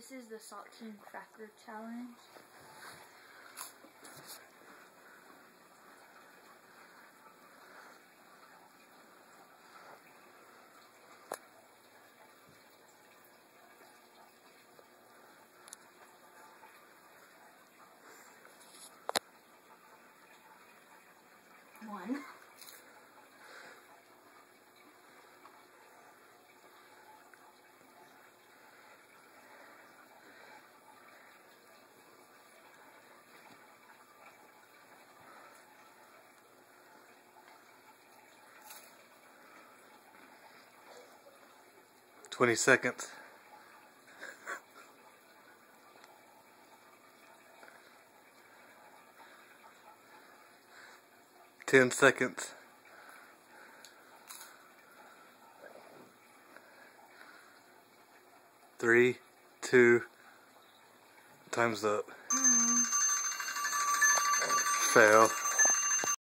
This is the saltine cracker challenge. twenty seconds. Ten seconds. Three, two, time's up. Mm-hmm. Mm. Fail.